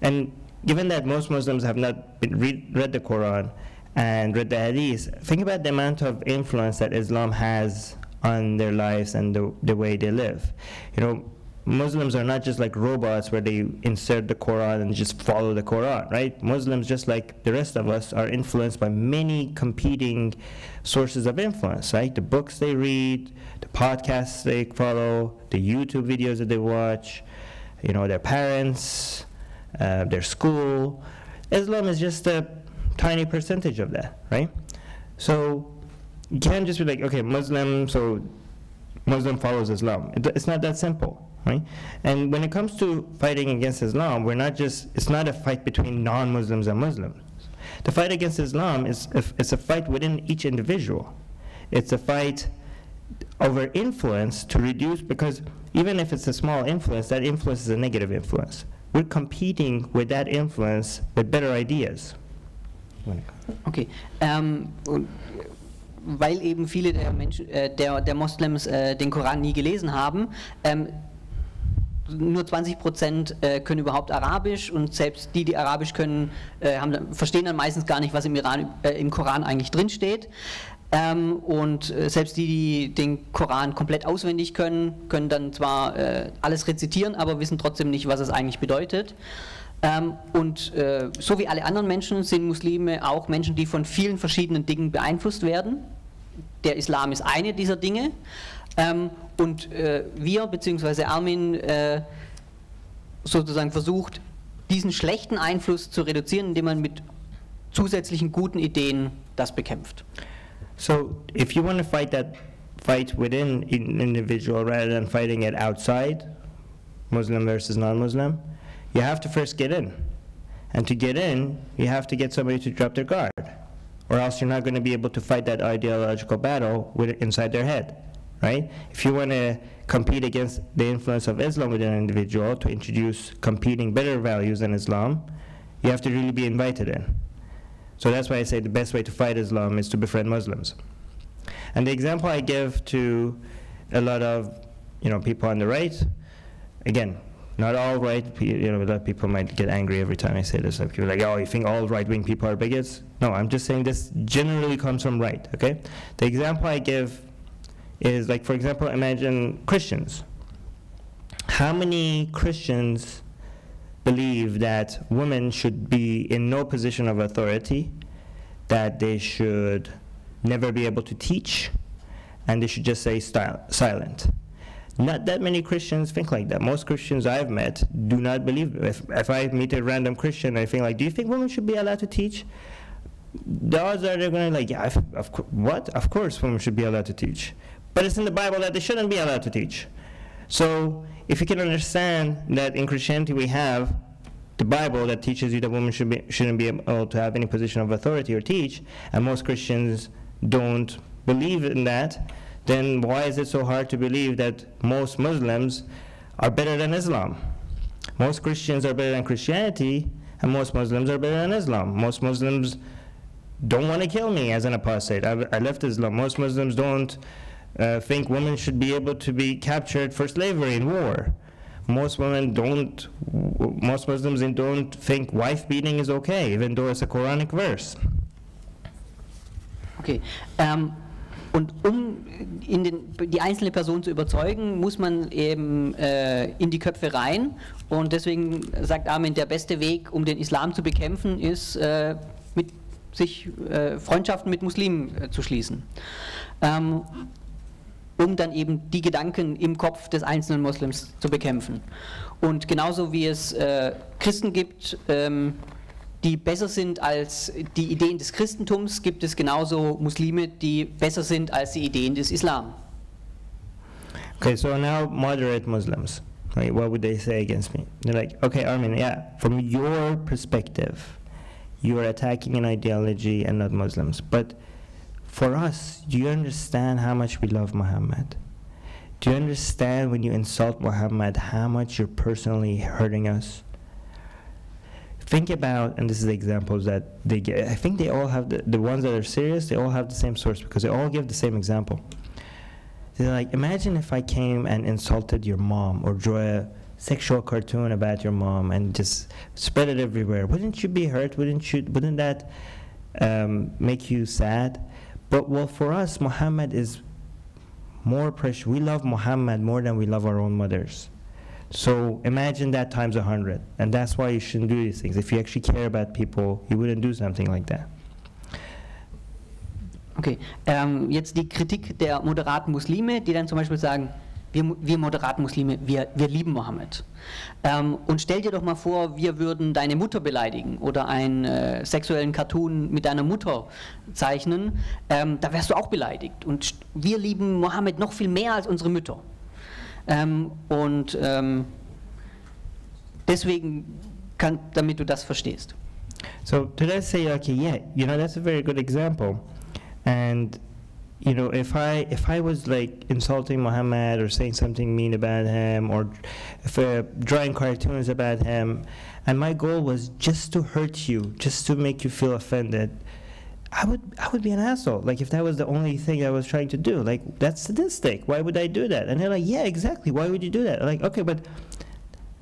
Speaker 2: and given that most Muslims have not read, read the Quran and read the Hadith, think about the amount of influence that Islam has on their lives and the, the way they live. You know, Muslims are not just like robots where they insert the Quran and just follow the Quran, right? Muslims, just like the rest of us, are influenced by many competing sources of influence, right? The books they read, the podcasts they follow, the YouTube videos that they watch, you know, their parents, uh, their school. Islam is just a tiny percentage of that, right? So you can't just be like, okay, Muslim, so Muslim follows Islam. It, it's not that simple, right? And when it comes to fighting against Islam, we're not just, it's not a fight between non-Muslims and Muslims. The fight against Islam is it's a fight within each individual. It's a fight over influence to reduce, because even if it's a small influence, that influence is a negative influence we're competing with that influence with better ideas.
Speaker 1: Okay. Ähm, weil eben viele der, Menschen, äh, der, der Moslems äh, den Koran nie gelesen haben, ähm, nur 20 Prozent äh, können überhaupt Arabisch und selbst die, die Arabisch können, äh, haben, verstehen dann meistens gar nicht, was im, Iran, äh, im Koran eigentlich drinsteht. Ähm, und äh, selbst die, die den Koran komplett auswendig können, können dann zwar äh, alles rezitieren, aber wissen trotzdem nicht, was es eigentlich bedeutet. Ähm, und äh, so wie alle anderen Menschen sind Muslime auch Menschen, die von vielen verschiedenen Dingen beeinflusst werden. Der Islam ist eine dieser Dinge. Ähm, und äh, wir, beziehungsweise Armin, äh, sozusagen versucht, diesen schlechten Einfluss zu reduzieren, indem man mit zusätzlichen guten Ideen das bekämpft.
Speaker 2: So if you want to fight that fight within an individual rather than fighting it outside, Muslim versus non-Muslim, you have to first get in. And to get in, you have to get somebody to drop their guard, or else you're not going to be able to fight that ideological battle with, inside their head, right? If you want to compete against the influence of Islam within an individual to introduce competing better values than Islam, you have to really be invited in. So that's why I say the best way to fight Islam is to befriend Muslims. And the example I give to a lot of you know people on the right, again, not all right. You know, a lot of people might get angry every time I say this. Like people are like, oh, you think all right-wing people are bigots? No, I'm just saying this generally comes from right. Okay. The example I give is like, for example, imagine Christians. How many Christians believe that women should be in no position of authority, that they should never be able to teach, and they should just stay silent. Not that many Christians think like that. Most Christians I've met do not believe. If, if I meet a random Christian, I think like, do you think women should be allowed to teach? The odds are they're going to like, yeah, of, of what? Of course, women should be allowed to teach. But it's in the Bible that they shouldn't be allowed to teach. So if you can understand that in Christianity we have the Bible that teaches you that women should be, shouldn't be able to have any position of authority or teach, and most Christians don't believe in that, then why is it so hard to believe that most Muslims are better than Islam? Most Christians are better than Christianity, and most Muslims are better than Islam. Most Muslims don't want to kill me as an apostate. I, I left Islam. Most Muslims don't uh, think women should be able to be captured for slavery in war most women don't, most Muslims don't think wife beating is okay, even though it's a Quranic verse.
Speaker 1: Okay. Ähm, und um den, die einzelne Person zu überzeugen, muss man eben äh, in die Köpfe rein. Und deswegen sagt Armin, der beste Weg, um den Islam zu bekämpfen, ist, äh, mit sich äh, Freundschaften mit Muslimen äh, zu schließen. Ähm, um dann eben die Gedanken im Kopf des einzelnen Moslems zu bekämpfen. Und genauso wie es äh, Christen gibt, ähm, die besser sind als die Ideen des Christentums, gibt es genauso Muslime, die besser sind als die Ideen des Islam.
Speaker 2: Okay, so now moderate Muslims, right? What would they say against me? They're like, okay, Armin, yeah, from your perspective, you are attacking an ideology and not Muslims, but for us, do you understand how much we love Muhammad? Do you understand when you insult Muhammad how much you're personally hurting us? Think about, and this is the examples that they get. I think they all have, the, the ones that are serious, they all have the same source because they all give the same example. They're like, imagine if I came and insulted your mom or drew a sexual cartoon about your mom and just spread it everywhere. Wouldn't you be hurt? Wouldn't you? Wouldn't that um, make you sad? But well, for us, Muhammad is more precious. We love Muhammad more than we love our own mothers. So imagine that times a hundred. And that's why you shouldn't do these things. If you actually care about people, you wouldn't do something like that.
Speaker 1: Okay, ähm, jetzt die Kritik der moderaten Muslime, die dann zum Beispiel sagen, wir, wir moderaten Muslime, wir, wir lieben Mohammed. Ähm, und stell dir doch mal vor, wir würden deine Mutter beleidigen oder einen äh, sexuellen Cartoon mit deiner Mutter zeichnen, ähm, da wärst du auch beleidigt. Und wir lieben Mohammed noch viel mehr als unsere Mütter. Ähm, und ähm, deswegen, kann, damit du das verstehst.
Speaker 2: So, did I say, okay, yeah, you know, that's a very good example. And you know, if I if I was like insulting Muhammad or saying something mean about him or if uh, drawing cartoons about him, and my goal was just to hurt you, just to make you feel offended, I would I would be an asshole. Like if that was the only thing I was trying to do, like that's sadistic. Why would I do that? And they're like, yeah, exactly. Why would you do that? Like, okay, but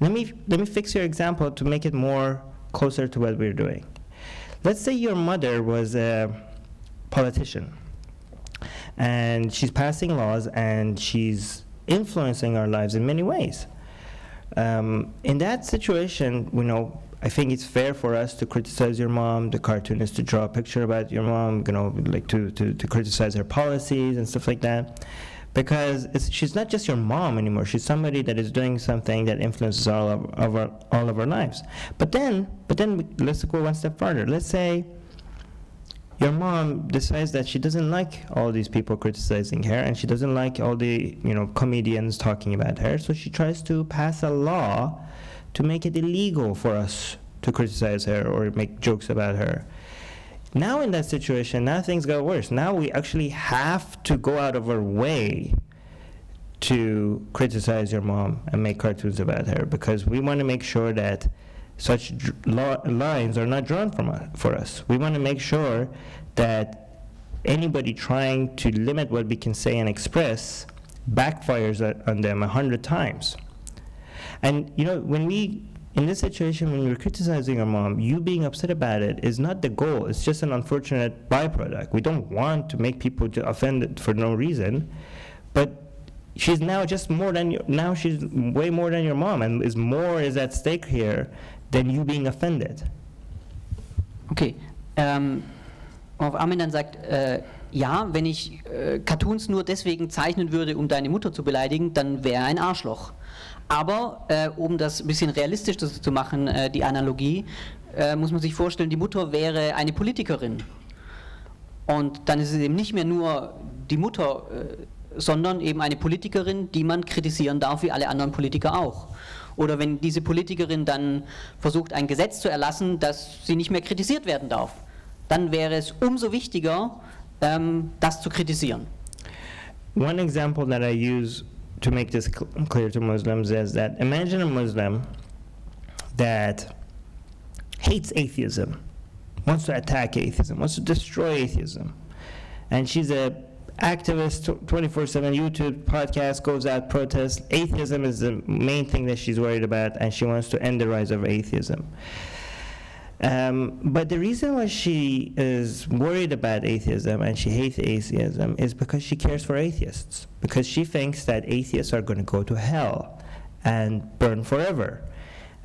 Speaker 2: let me let me fix your example to make it more closer to what we're doing. Let's say your mother was a politician and she's passing laws and she's influencing our lives in many ways. Um, in that situation, you know, I think it's fair for us to criticize your mom, the cartoonist to draw a picture about your mom, you know, like to, to, to criticize her policies and stuff like that. Because she's not just your mom anymore. She's somebody that is doing something that influences all of, of our, all of our lives. But then, but then let's go one step further. Let's say your mom decides that she doesn't like all these people criticizing her and she doesn't like all the you know comedians talking about her so she tries to pass a law to make it illegal for us to criticize her or make jokes about her. Now in that situation now things got worse. Now we actually have to go out of our way to criticize your mom and make cartoons about her because we want to make sure that such lines are not drawn from us, for us. We want to make sure that anybody trying to limit what we can say and express backfires on them a hundred times. And you know, when we in this situation, when you're criticizing your mom, you being upset about it is not the goal. It's just an unfortunate byproduct. We don't want to make people to offended for no reason, but she's now just more than your, now she's way more than your mom, and is more is at stake here than you being offended.
Speaker 1: Okay. Ähm, auf Armin dann sagt, äh, ja, wenn ich äh, Cartoons nur deswegen zeichnen würde, um deine Mutter zu beleidigen, dann wäre er ein Arschloch. Aber äh, um das ein bisschen realistisch zu machen, äh, die Analogie, äh, muss man sich vorstellen, die Mutter wäre eine Politikerin. Und dann ist es eben nicht mehr nur die Mutter, äh, sondern eben eine Politikerin, die man kritisieren darf, wie alle anderen Politiker auch. Oder wenn diese Politikerin dann versucht, ein Gesetz zu erlassen, dass sie nicht mehr kritisiert werden darf, dann wäre es umso wichtiger, ähm, das zu kritisieren.
Speaker 2: One example that I use to make this cl- clear to Muslims is that imagine a Muslim that hates atheism, wants to attack atheism, wants to destroy atheism, and she's a activist 24/7 YouTube podcast goes out protests atheism is the main thing that she's worried about and she wants to end the rise of atheism um, but the reason why she is worried about atheism and she hates atheism is because she cares for atheists. Because she thinks that atheists are going to go to hell and burn forever.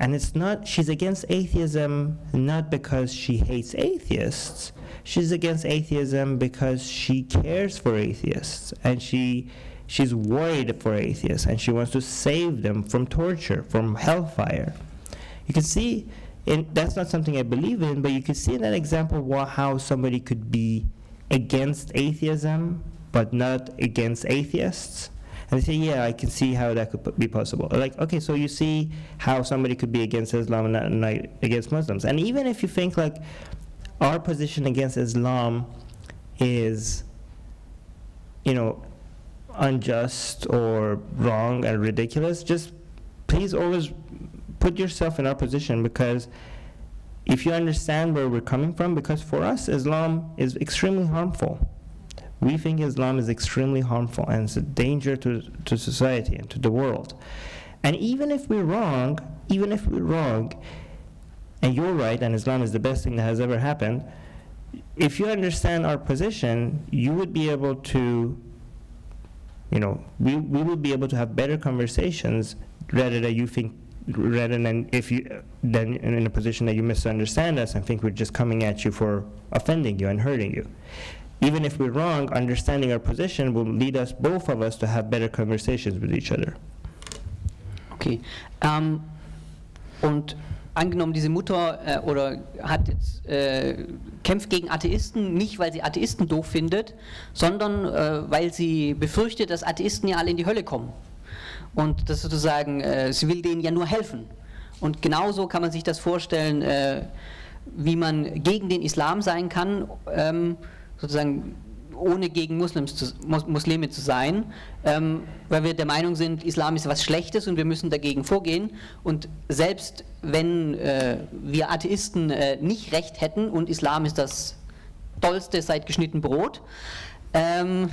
Speaker 2: And it's not, she's against atheism not because she hates atheists. She's against atheism because she cares for atheists and she, she's worried for atheists and she wants to save them from torture, from hellfire. You can see and that's not something I believe in, but you can see in that example wha- how somebody could be against atheism but not against atheists. And they say, yeah, I can see how that could be possible. Like, okay, so you see how somebody could be against Islam and not, against Muslims. And even if you think like our position against Islam is, you know, unjust or wrong and ridiculous, just please always put yourself in our position because if you understand where we're coming from, because for us, Islam is extremely harmful. We think Islam is extremely harmful and it's a danger to, to society and to the world. And even if we're wrong, even if we're wrong, and you're right, and Islam is the best thing that has ever happened, if you understand our position, you would be able to, you know, we, we would be able to have better conversations rather than you think rather than if you then in a position that you misunderstand us and think we're just coming at you for offending you and hurting you. Even if we're wrong, understanding our position will lead us, both of us, to have better conversations with each other.
Speaker 1: Okay. Ähm, und angenommen, diese Mutter äh, oder hat jetzt, äh, kämpft gegen Atheisten, nicht weil sie Atheisten doof findet, sondern äh, weil sie befürchtet, dass Atheisten ja alle in die Hölle kommen. Und das sozusagen, äh, sie will denen ja nur helfen. Und genauso kann man sich das vorstellen, äh, wie man gegen den Islam sein kann, ähm, sozusagen ohne gegen Muslims zu, Mus Muslime zu sein, ähm, weil wir der Meinung sind, Islam ist was Schlechtes und wir müssen dagegen vorgehen. Und selbst wenn äh, wir Atheisten äh, nicht recht hätten und Islam ist das Tollste seit geschnitten Brot, ähm,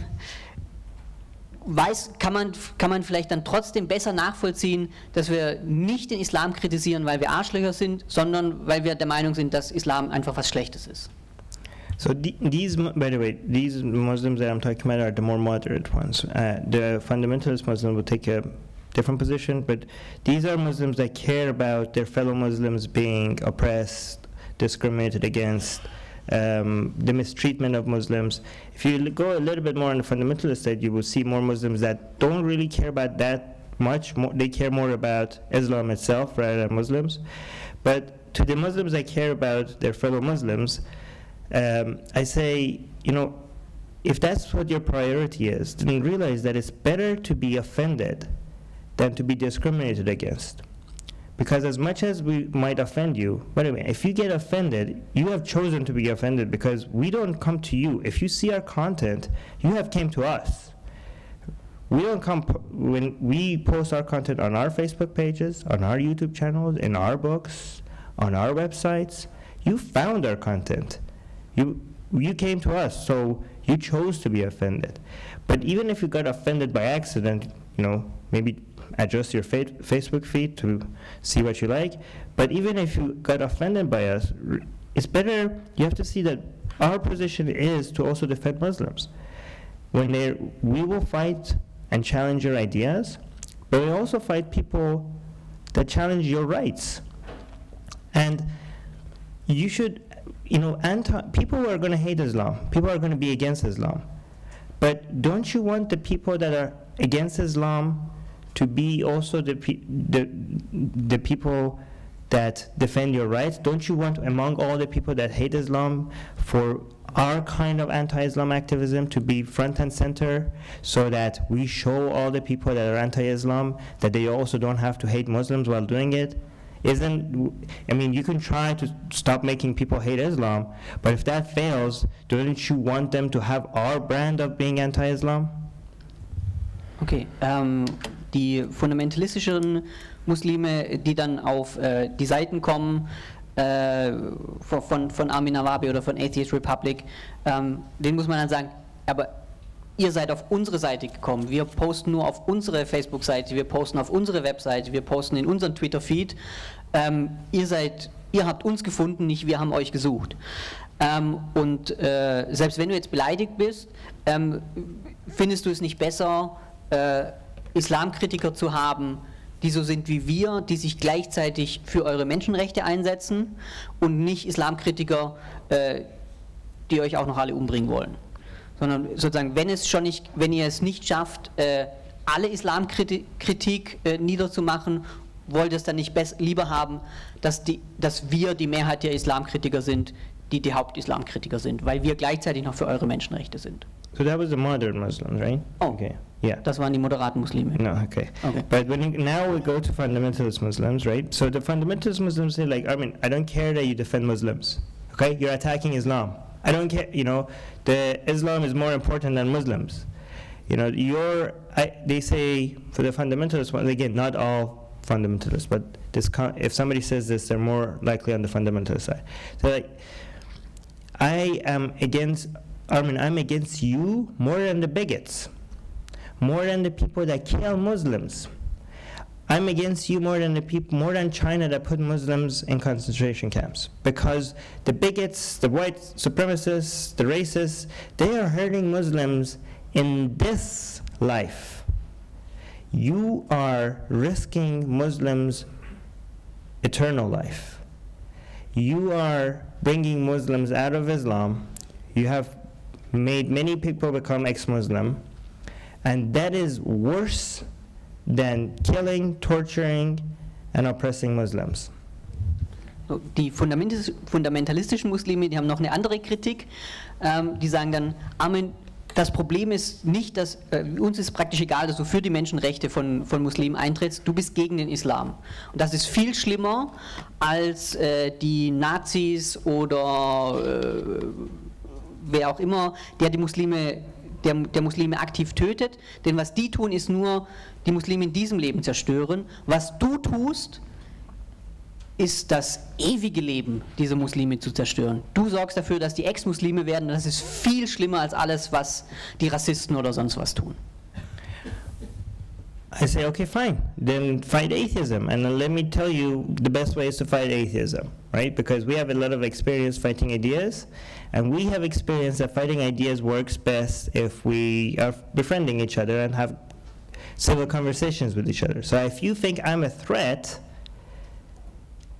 Speaker 1: weiß, kann man, kann man vielleicht dann trotzdem besser nachvollziehen, dass wir nicht den Islam kritisieren, weil wir Arschlöcher sind, sondern weil wir der Meinung sind, dass Islam einfach was Schlechtes ist.
Speaker 2: So the, these, by the way, these Muslims that I'm talking about are the more moderate ones. Uh, the fundamentalist Muslim will take a different position, but these are Muslims that care about their fellow Muslims being oppressed, discriminated against, um, the mistreatment of Muslims. If you go a little bit more on the fundamentalist side, you will see more Muslims that don't really care about that much. They care more about Islam itself rather than Muslims. But to the Muslims that care about their fellow Muslims, um, I say, you know, if that's what your priority is, then realize that it's better to be offended than to be discriminated against. Because as much as we might offend you, by the way, if you get offended, you have chosen to be offended because we don't come to you. If you see our content, you have came to us. We don't come when we post our content on our Facebook pages, on our YouTube channels, in our books, on our websites. You found our content. You you came to us, so you chose to be offended. But even if you got offended by accident, you know, maybe adjust your fa- Facebook feed to see what you like. But even if you got offended by us, it's better. You have to see that our position is to also defend Muslims. When they, we will fight and challenge your ideas, but we also fight people that challenge your rights. And you should, you know, anti, people are going to hate Islam. People are going to be against Islam. But don't you want the people that are against Islam to be also the, pe- the, the people that defend your rights? Don't you want among all the people that hate Islam for our kind of anti-Islam activism to be front and center so that we show all the people that are anti-Islam that they also don't have to hate Muslims while doing it? Isn't, I mean, you can try to stop making people hate Islam, but if that fails, don't you want them to have our brand of being anti-Islam?
Speaker 1: Okay, ähm, die fundamentalistischen Muslime, die dann auf äh, die Seiten kommen äh, von, von Armin Nawabi oder von Atheist Republic, ähm, denen muss man dann sagen, aber ihr seid auf unsere Seite gekommen. Wir posten nur auf unsere Facebook-Seite, wir posten auf unsere Webseite, wir posten in unseren Twitter-Feed. Ähm, ihr seid, ihr habt uns gefunden, nicht wir haben euch gesucht. Ähm, und äh, selbst wenn du jetzt beleidigt bist, ähm, findest du es nicht besser, äh, Islamkritiker zu haben, die so sind wie wir, die sich gleichzeitig für eure Menschenrechte einsetzen und nicht Islamkritiker, äh, die euch auch noch alle umbringen wollen sondern sozusagen, wenn es schon nicht, wenn ihr es nicht schafft, äh, alle Islamkritik äh, niederzumachen, wollt ihr es dann nicht lieber haben, dass, die, dass wir die Mehrheit der Islamkritiker sind, die die Hauptislamkritiker sind, weil wir gleichzeitig noch für eure Menschenrechte sind.
Speaker 2: So that was the modern Muslims, right?
Speaker 1: Oh, okay. Yeah. Das waren die moderaten Muslime.
Speaker 2: No, okay. Okay. But when you, now we go to fundamentalist Muslims, right? So the fundamentalist Muslims say like, I mean, I don't care that you defend Muslims. Okay, you're attacking Islam. I don't care, you know, the Islam is more important than Muslims. You know, your, I, they say for the fundamentalists, well, again, not all fundamentalists, but this, if somebody says this, they're more likely on the fundamentalist side. So like, I am against, I mean, I'm against you more than the bigots, more than the people that kill Muslims. I'm against you more than the people, more than China that put Muslims in concentration camps. Because the bigots, the white supremacists, the racists, they are hurting Muslims in this life. You are risking Muslims' eternal life. You are bringing Muslims out of Islam. You have made many people become ex Muslim. And that is worse than killing, torturing and oppressing Muslims.
Speaker 1: Die fundamentalistischen Muslime, die haben noch eine andere Kritik. Ähm, die sagen dann, Amen, das Problem ist nicht, dass äh, uns ist praktisch egal, dass du für die Menschenrechte von, von Muslimen eintrittst, du bist gegen den Islam. Und das ist viel schlimmer als äh, die Nazis oder äh, wer auch immer, der die Muslime der, der Muslime aktiv tötet. Denn was die tun, ist nur die Muslime in diesem Leben zerstören. Was du tust, ist das ewige Leben dieser Muslime zu zerstören. Du sorgst dafür, dass die Ex-Muslime werden. Das ist viel schlimmer als alles, was die Rassisten oder sonst was tun.
Speaker 2: I say, okay, fine. Then fight atheism. And let me tell you the best ways to fight atheism, right? Because we have a lot of experience fighting ideas. And we have experience that fighting ideas works best if we are befriending each other and have civil conversations with each other. So if you think I'm a threat,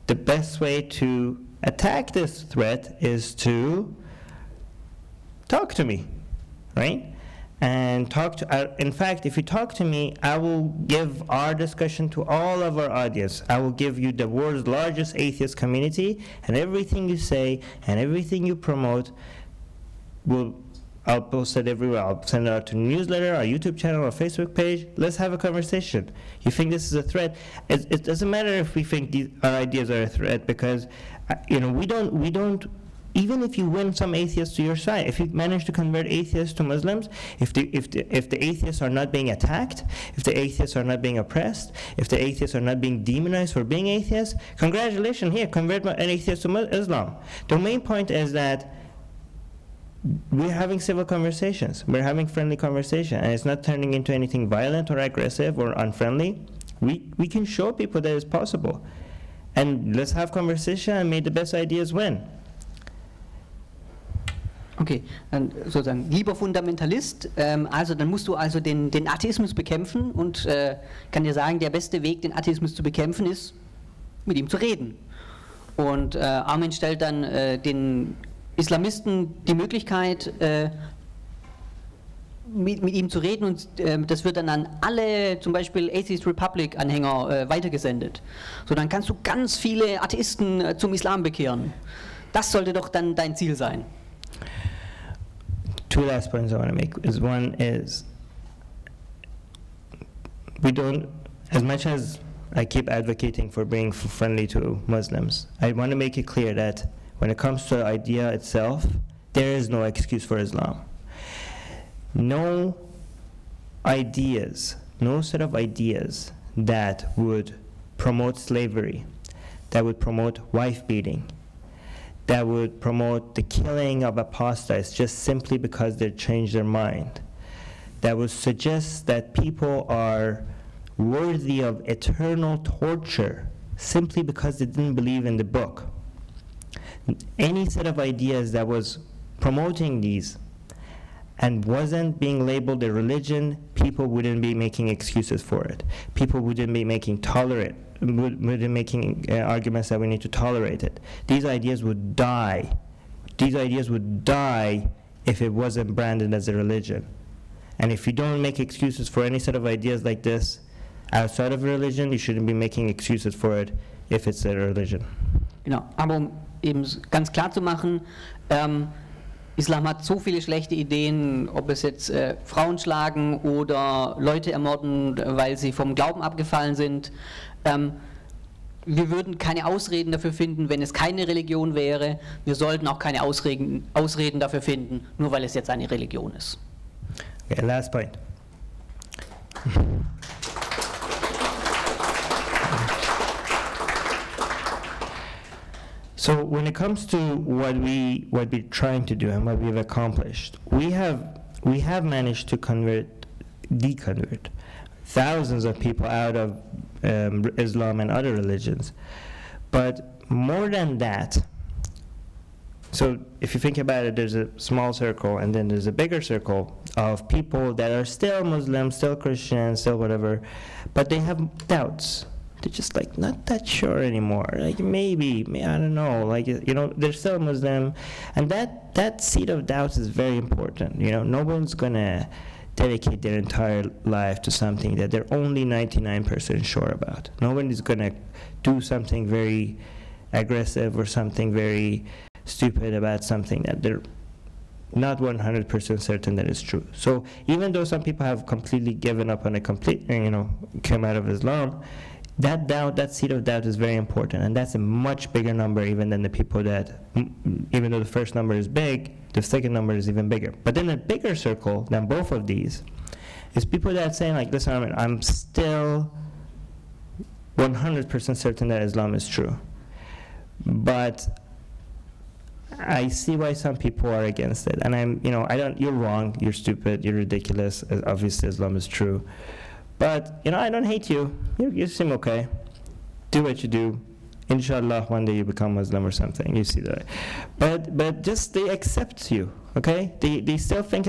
Speaker 2: the best way to attack this threat is to talk to me, right? And talk to, uh, in fact, if you talk to me, I will give our discussion to all of our audience. I will give you the world's largest atheist community, and everything you say and everything you promote will, I'll post it everywhere. I'll send it out to newsletter, our YouTube channel, our Facebook page. Let's have a conversation. You think this is a threat? It, it doesn't matter if we think these, our ideas are a threat because, uh, you know, we don't, we don't even if you win some atheists to your side, if you manage to convert atheists to Muslims, if the, if the, if the atheists are not being attacked, if the atheists are not being oppressed, if the atheists are not being demonized for being atheists, congratulations, here, convert an atheist to Islam. The main point is that we're having civil conversations, we're having friendly conversation, and it's not turning into anything violent or aggressive or unfriendly. We, we can show people that it's possible. And let's have conversation and may the best ideas win.
Speaker 1: Okay, dann sozusagen, lieber Fundamentalist, ähm, also dann musst du also den, den Atheismus bekämpfen und äh, kann dir sagen, der beste Weg, den Atheismus zu bekämpfen, ist, mit ihm zu reden. Und äh, Armin stellt dann äh, den Islamisten die Möglichkeit, äh, mit, mit, ihm zu reden und äh, das wird dann an alle zum Beispiel Atheist Republic Anhänger äh, weitergesendet. So, dann kannst du ganz viele Atheisten äh, zum Islam bekehren. Das sollte doch dann dein Ziel sein.
Speaker 2: Two last points I want to make is one is we don't as much as I keep advocating for being friendly to Muslims. I want to make it clear that when it comes to the idea itself, there is no excuse for Islam. No ideas, no set of ideas that would promote slavery, that would promote wife beating, that would promote the killing of apostates just simply because they changed their mind, that would suggest that people are worthy of eternal torture simply because they didn't believe in the book. Any set of ideas that was promoting these and wasn't being labeled a religion, people wouldn't be making excuses for it. People wouldn't be making would, wouldn't be making uh, arguments that we need to tolerate it. These ideas would die. These ideas would die if it wasn't branded as a religion. And if you don't make excuses for any set of ideas like this, outside of religion, you shouldn't be making excuses for it if it's a religion.
Speaker 1: Genau, aber um eben ganz klar zu machen, ähm, Islam hat so viele schlechte Ideen, ob es jetzt äh, Frauen schlagen oder Leute ermorden, weil sie vom Glauben abgefallen sind. Ähm, wir würden keine Ausreden dafür finden, wenn es keine Religion wäre. Wir sollten auch keine Ausreden, Ausreden dafür finden, nur weil es jetzt eine Religion ist.
Speaker 2: Okay, last point. So when it comes to what we what we're trying to do and what we've accomplished, we have we have managed to convert, deconvert thousands of people out of um, Islam and other religions. But more than that, so if you think about it, there's a small circle and then there's a bigger circle of people that are still Muslims, still Christians, still whatever, but they have doubts they're just like not that sure anymore. Like maybe, I don't know. Like you know, they're still Muslim, and that that seed of doubt is very important. You know, no one's gonna dedicate their entire life to something that they're only 99% sure about. No one is gonna do something very aggressive or something very stupid about something that they're not 100% certain that it's true. So even though some people have completely given up on a complete, you know, came out of Islam, that doubt, that seed of doubt is very important, and that's a much bigger number even than the people that, even though the first number is big, the second number is even bigger. But then a bigger circle than both of these is people that are saying like, listen, I'm, I'm still 100% certain that Islam is true, but I see why some people are against it, and I'm, you know, I don't. You're wrong. You're stupid. You're ridiculous. Uh, obviously, Islam is true. But, you know, I don't hate you. You, you seem okay. Do what you do. Inshallah, one day you become Muslim or something. You see that. But, but just they accept you, okay? They, they still think